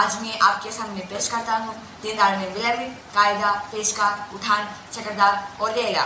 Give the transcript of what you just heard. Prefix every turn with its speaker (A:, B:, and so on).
A: आज मैं आपके सामने पेश करता हूँ। तीन में विलंबित कायदा, पेशकार, उठान, चक्रदार और लेला।